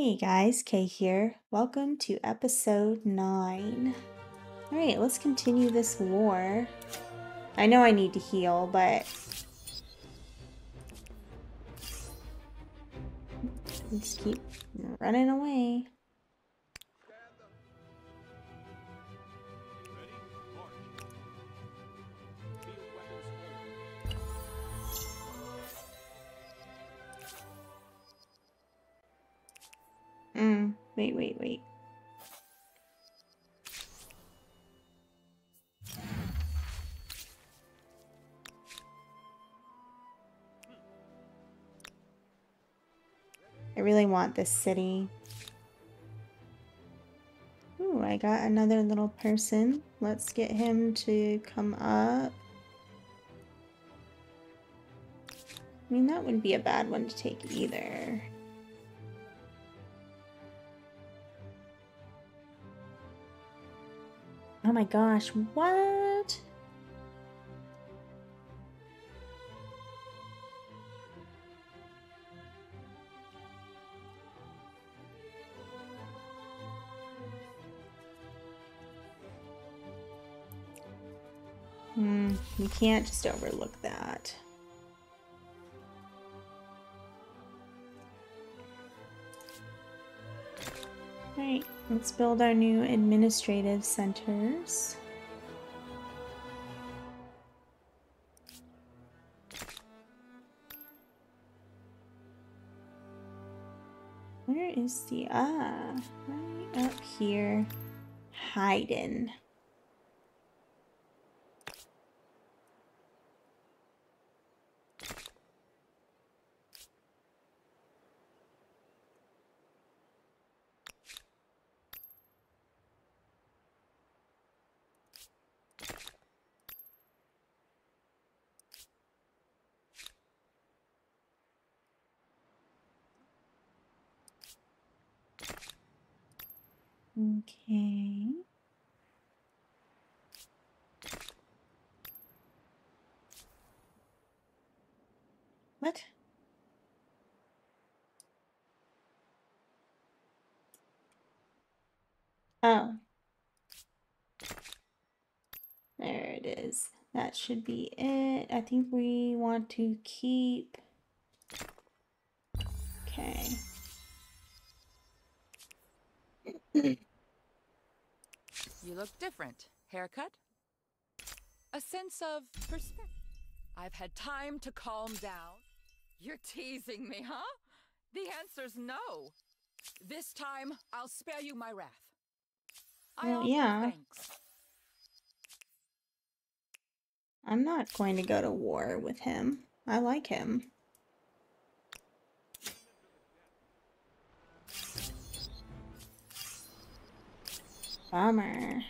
Hey guys, Kay here. Welcome to episode 9. Alright, let's continue this war. I know I need to heal, but... Just keep running away. Mm, wait, wait, wait. I really want this city. Ooh, I got another little person. Let's get him to come up. I mean, that wouldn't be a bad one to take either. Oh my gosh, what? Hmm, we can't just overlook that. Let's build our new administrative centers. Where is the, ah, right up here, Haydn. Okay. What? Oh. There it is. That should be it. I think we want to keep... Okay. You look different. Haircut? A sense of perspective. I've had time to calm down. You're teasing me, huh? The answer's no. This time, I'll spare you my wrath. I Well, yeah. thanks. I'm not going to go to war with him. I like him. Bummer.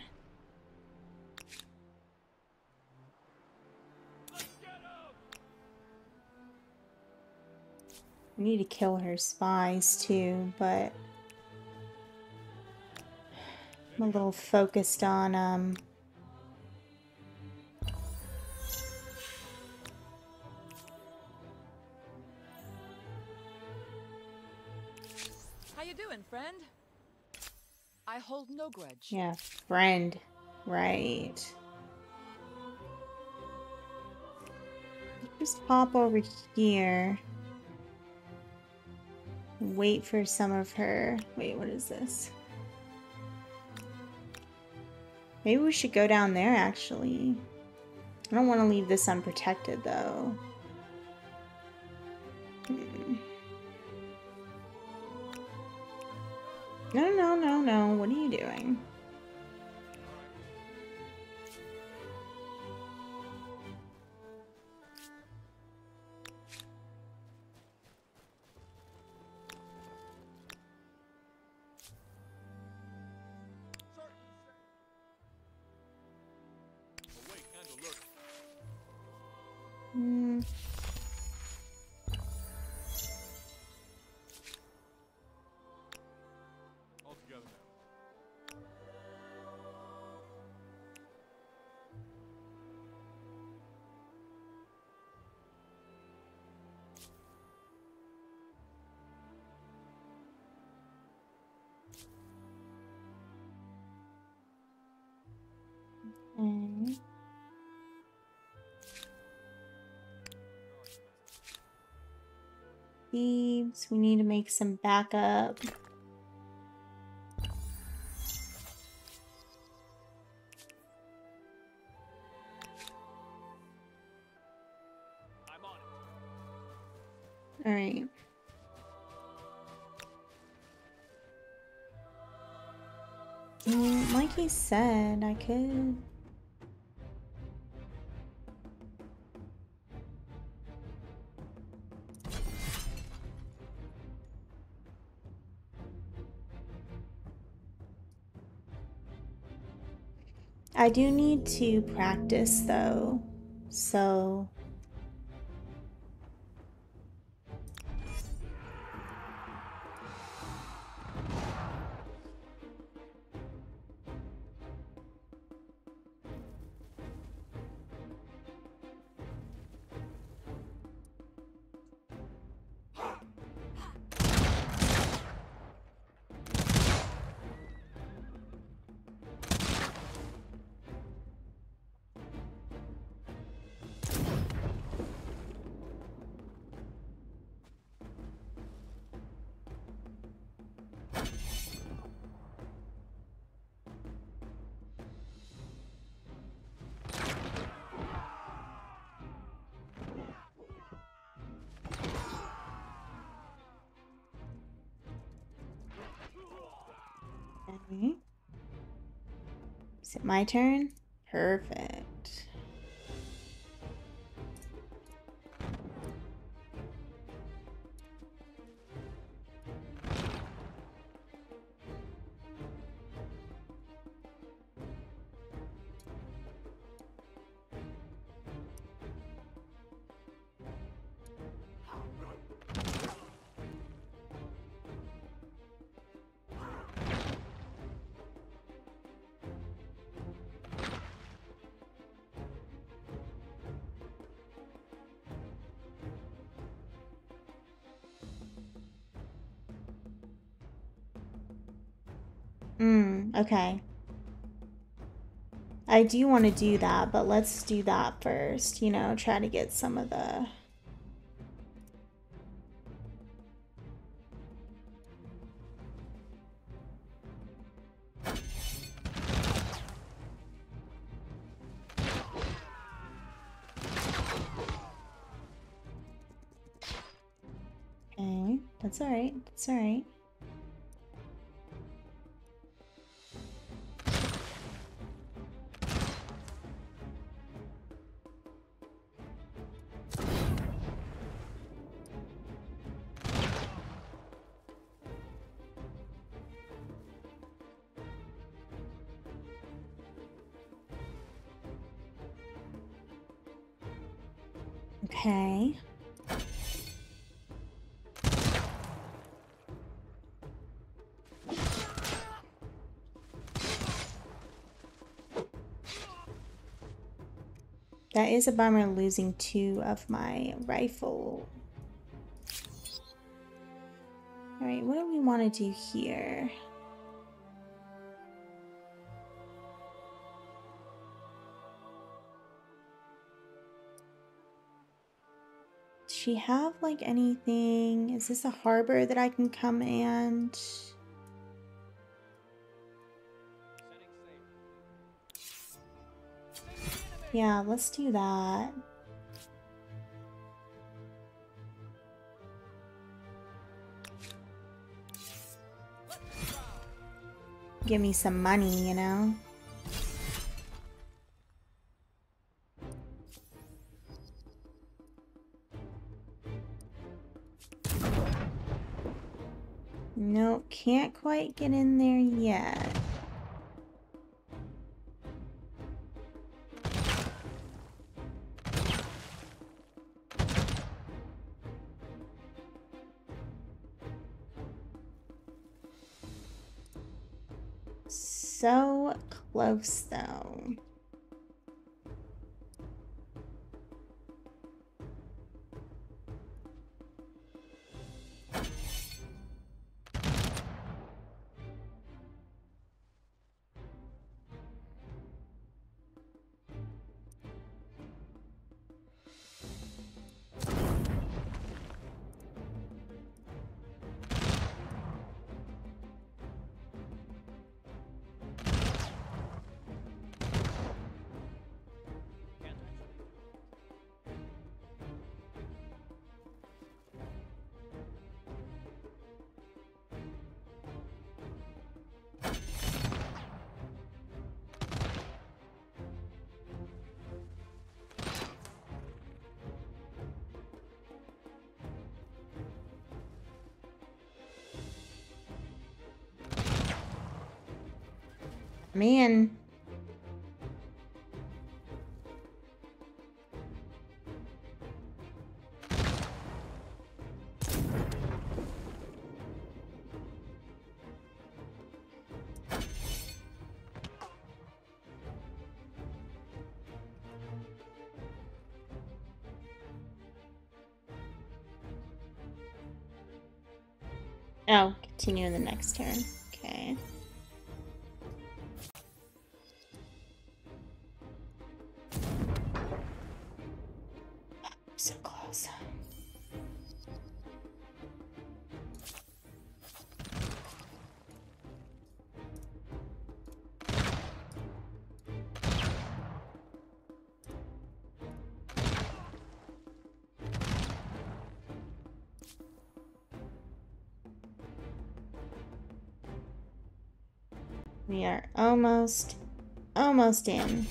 We need to kill her spies too, but I'm a little focused on um I hold no grudge. Yeah, friend. Right. Just pop over here. Wait for some of her. Wait, what is this? Maybe we should go down there actually. I don't want to leave this unprotected though. No, no, no, no. What are you doing? Thieves. We need to make some backup. I'm on it. All right. Like he said, I could. I do need to practice though, so Is it my turn? Perfect. Mm, okay. I do want to do that, but let's do that first, you know, try to get some of the... Okay, that's alright, that's alright. Okay. That is a bummer losing two of my rifle. Alright, what do we want to do here? She have like anything? Is this a harbor that I can come and... Yeah, let's do that. Give me some money, you know? Nope, can't quite get in there yet. So close, though. Man. Oh, continue in the next turn. Almost, almost in.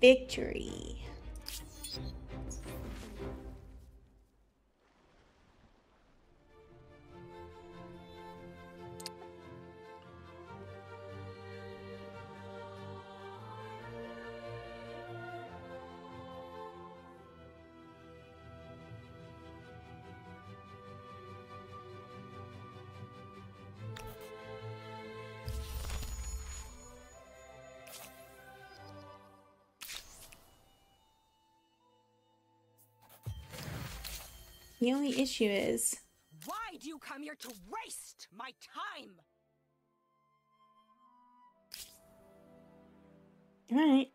Victory. The only issue is Why do you come here to waste my time? Alright.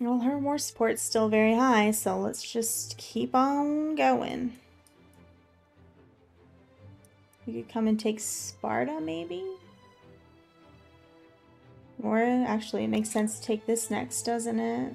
Well, her war support's still very high, so let's just keep on going. We could come and take Sparta, maybe? Or, actually, it makes sense to take this next, doesn't it?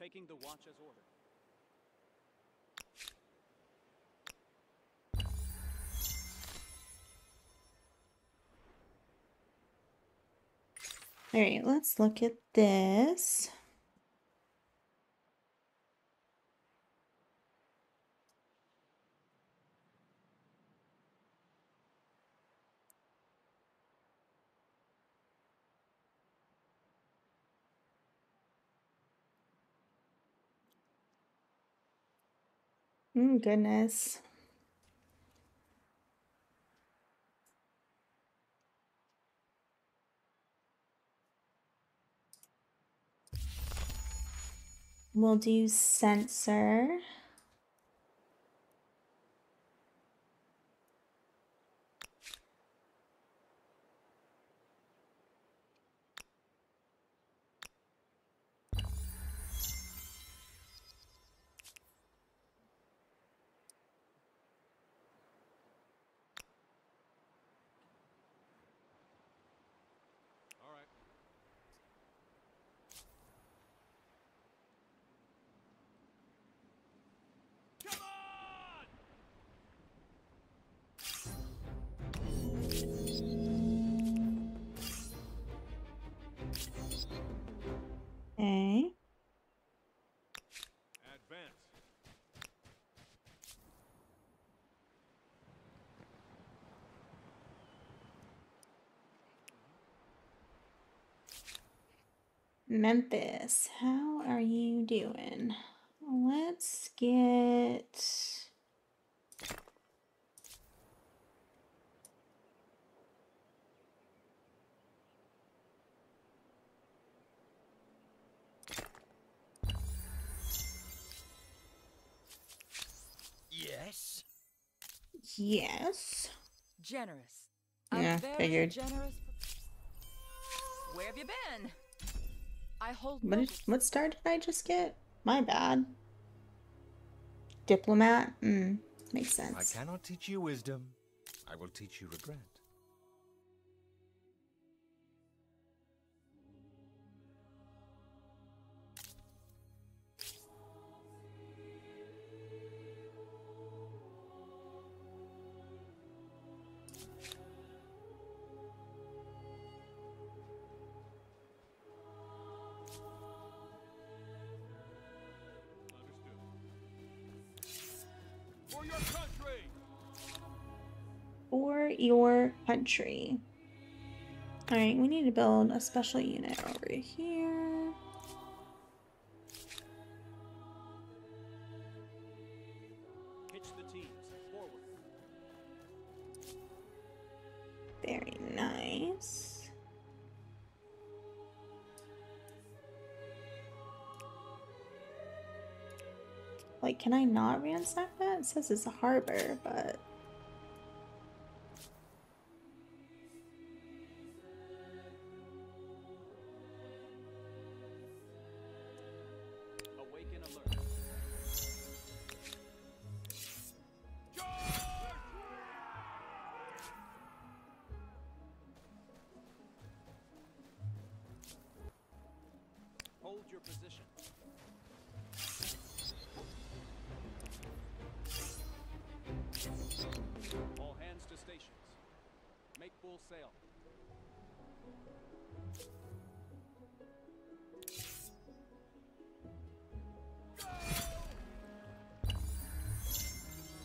Taking the watch as ordered. Alright, let's look at this. Mm, goodness. We'll do sensor. Memphis, how are you doing? Let's get. Yes. Yes. Generous. Yeah, a very figured. generous. Where have you been? I hold What, did, what star did I just get? My bad. Diplomat? Mm, makes sense. I cannot teach you wisdom. I will teach you regret. Your country. Alright, we need to build a special unit over here. Very nice. Like, can I not ransack that? It says it's a harbor, but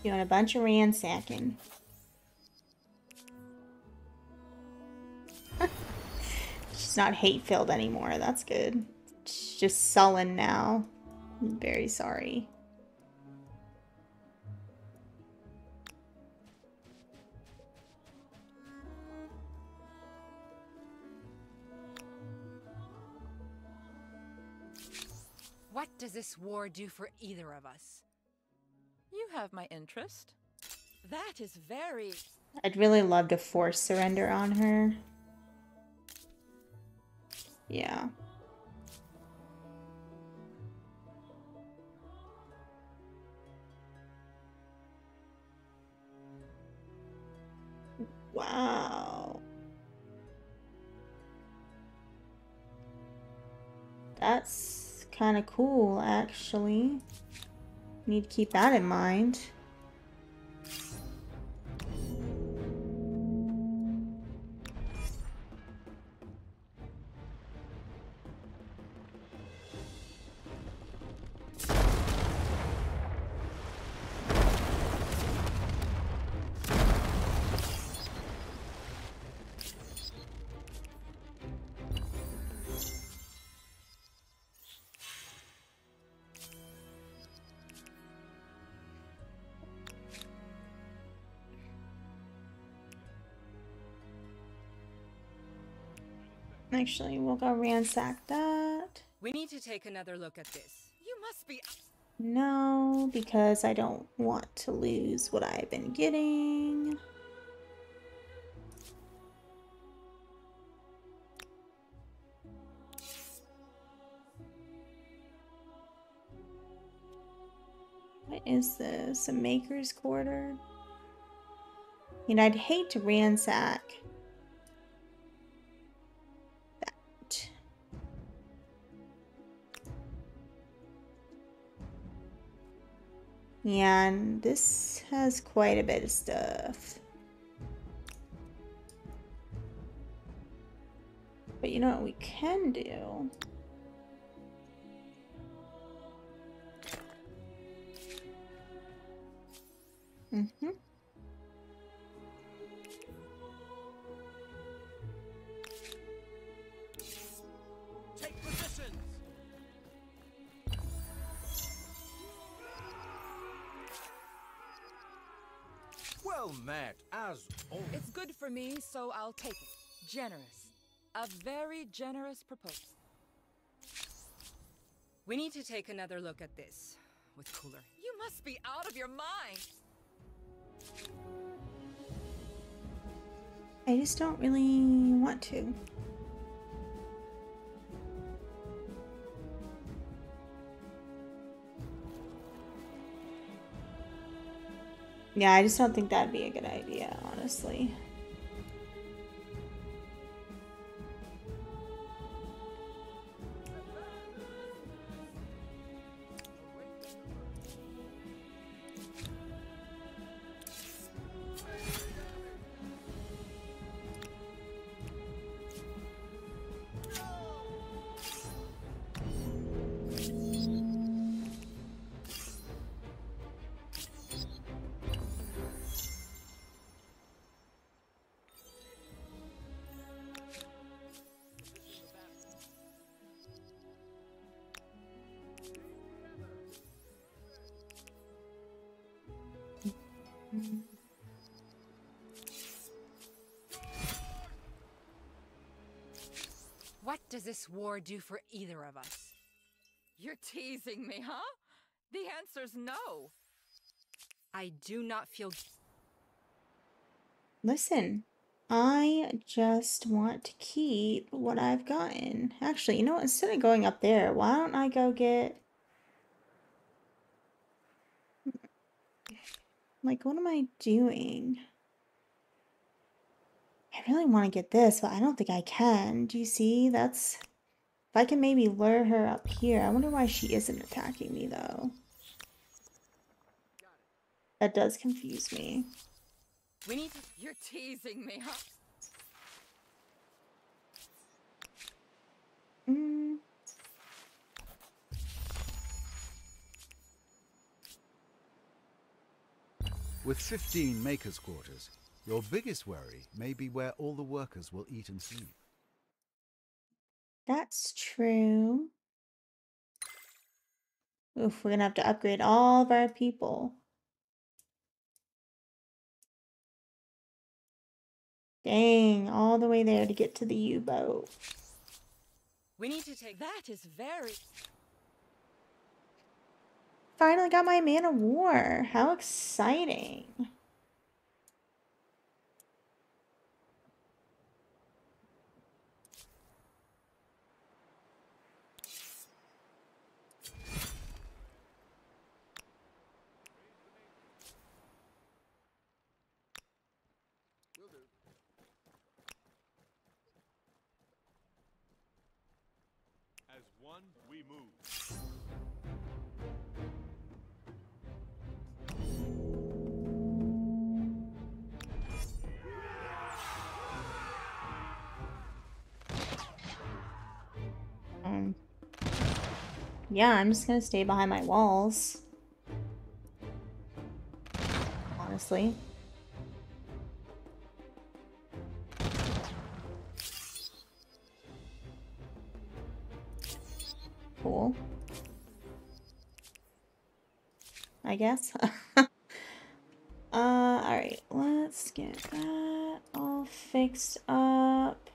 doing a bunch of ransacking. She's not hate filled anymore. That's good. She's just sullen now. I'm very sorry. What does this war do for either of us? You have my interest. That is very. I'd really love to force surrender on her. Yeah. Wow. That's kind of cool, actually. Need to keep that in mind. Actually, we'll go ransack that. We need to take another look at this. You must be. No, because I don't want to lose what I've been getting. What is this? A maker's quarter? And I'd hate to ransack And this has quite a bit of stuff. But you know what we can do? Mm-hmm. Well met, as always. It's good for me, so I'll take it. Generous. A very generous proposal. We need to take another look at this with cooler. You must be out of your mind! I just don't really want to. Yeah, I just don't think that'd be a good idea, honestly. Does this war do for either of us? You're teasing me, huh? The answer's no. I do not feel. Listen, I just want to keep what I've gotten. Actually, you know what? Instead of going up there, why don't I go get... Like, what am I doing? I really want to get this, but I don't think I can. Do you see? That's... If I can maybe lure her up here. I wonder why she isn't attacking me, though. That does confuse me. We need to. You're teasing me, huh? Mm. With 15 makers' quarters, your biggest worry may be where all the workers will eat and sleep. That's true. Oof, we're gonna have to upgrade all of our people. Dang, all the way there to get to the U-boat. We need to take. That is very. Finally got my man of war. How exciting. Yeah, I'm just gonna stay behind my walls. Honestly. Cool. I guess. uh, alright, let's get that all fixed up.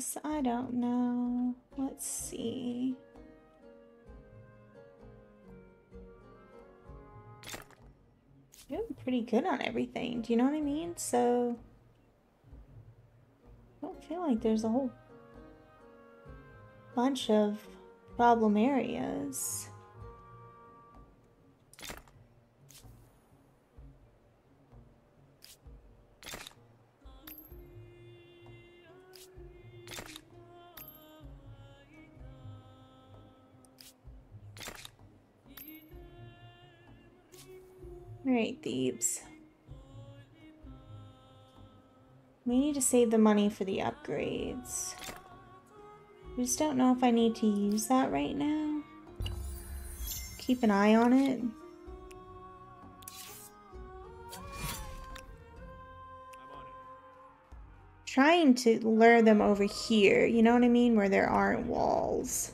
Goodness, I don't know. Let's see. Doing pretty good on everything. Do you know what I mean? So, I don't feel like there's a whole bunch of problem areas. Alright, Thebes. We need to save the money for the upgrades. I just don't know if I need to use that right now. Keep an eye on it. On it. Trying to lure them over here, you know what I mean? Where there aren't walls.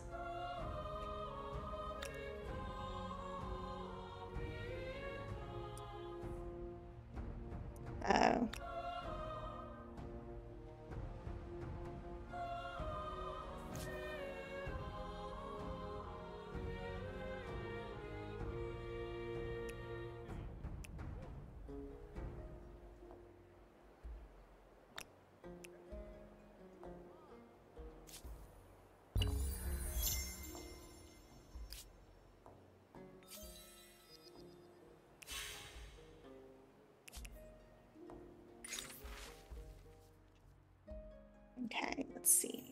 See.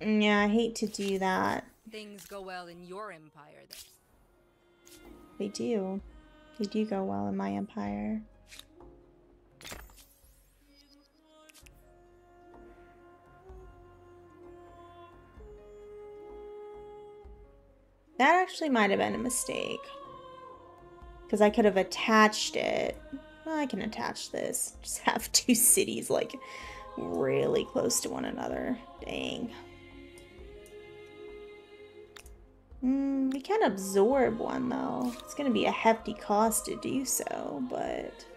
Yeah, I hate to do that. Things go well in your empire then. They do. They do go well in my empire. That actually might have been a mistake. Because I could have attached it. Well, I can attach this. Just have two cities, like, really close to one another. Dang. Mm, we can absorb one though. It's gonna be a hefty cost to do so, but.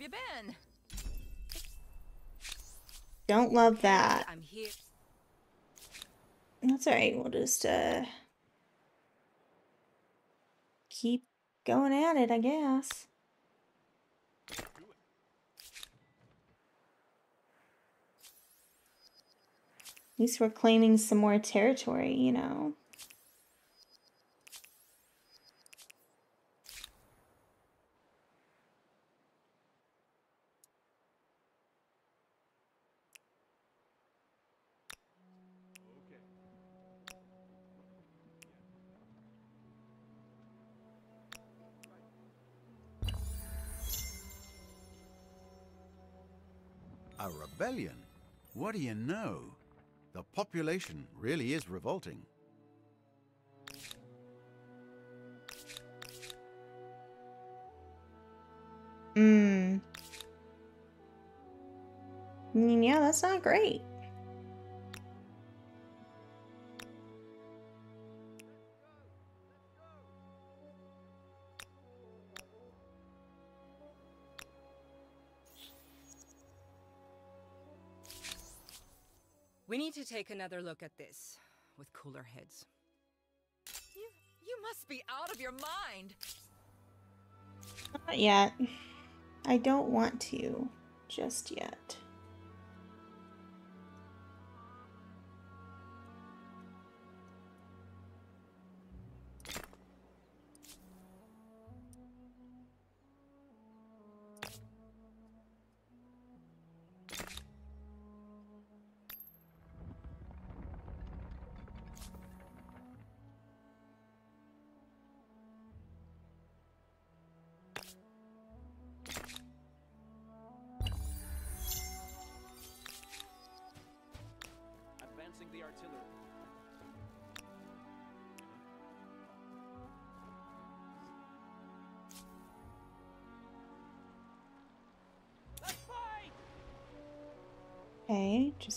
Have you been? don't love that. I'm here. That's alright, we'll just, uh. Keep going at it, I guess. At least we're claiming some more territory, you know. What do you know? The population really is revolting. Hmm. Mm, yeah, that's not great. We need to take another look at this with cooler heads. You, you must be out of your mind. Not yet. I don't want to just yet.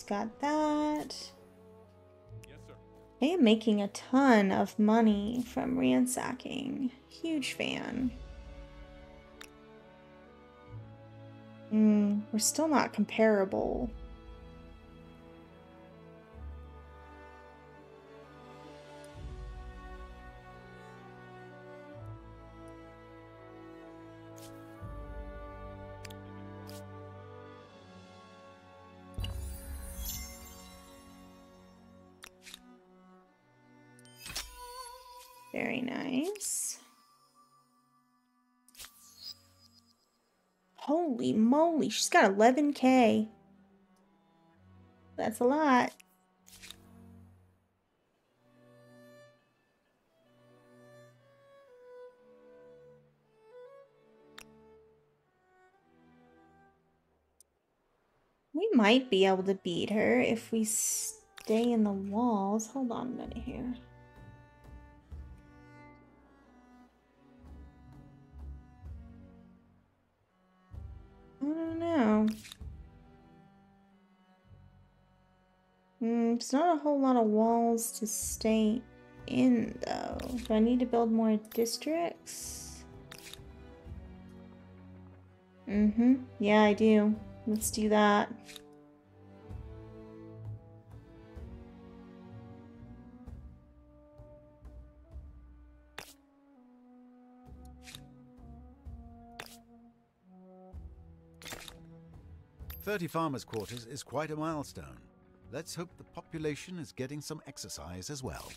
Just got that. Yes, sir. I am making a ton of money from ransacking. Huge fan. Hmm, we're still not comparable. Holy moly, she's got 11k. That's a lot. We might be able to beat her if we stay in the walls. Hold on a minute here. I don't know. Hmm, it's not a whole lot of walls to stay in, though. Do I need to build more districts? Mm-hmm. Yeah, I do. Let's do that. Thirty farmers' quarters is quite a milestone. Let's hope the population is getting some exercise as well.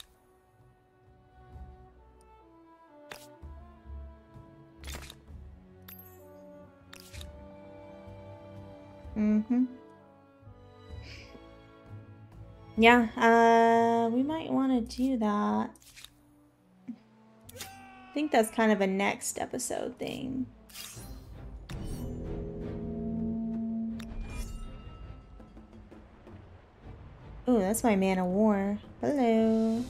Mm-hmm. Yeah, uh, we might want to do that. I think that's kind of a next episode thing. Ooh, that's my man of war. Hello.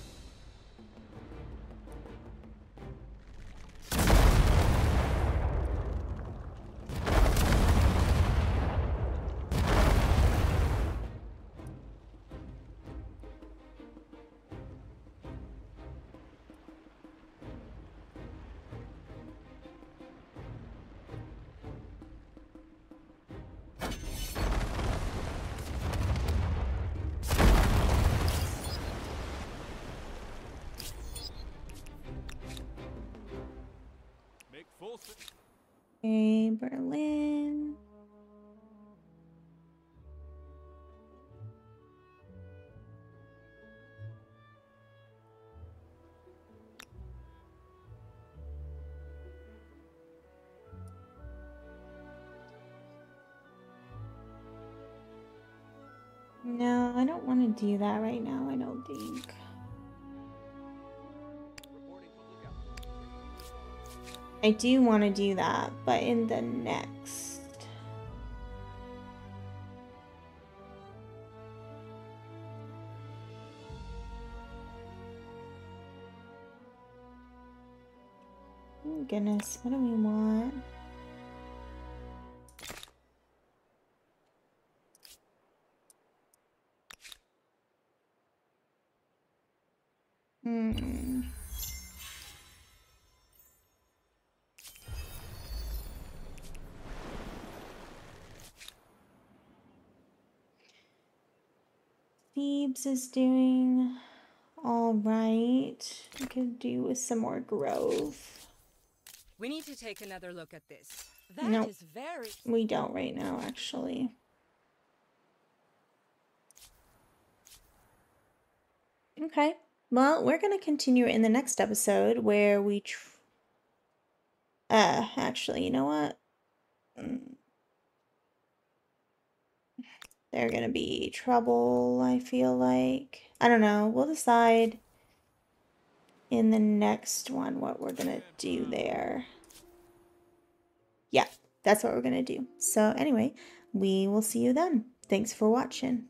Okay, Berlin. No, I don't want to do that right now, I don't think. I do want to do that, but in the next. Oh goodness, what do we want? Hmm. Thebes is doing all right. We could do with some more growth. We need to take another look at this. That is Nope. very. We don't right now, actually. Okay. Well, we're going to continue in the next episode where we. Tr- uh, actually, you know what? Mm. They're going to be trouble, I feel like. I don't know. We'll decide in the next one what we're going to do there. Yeah, that's what we're going to do. So, anyway, we will see you then. Thanks for watching.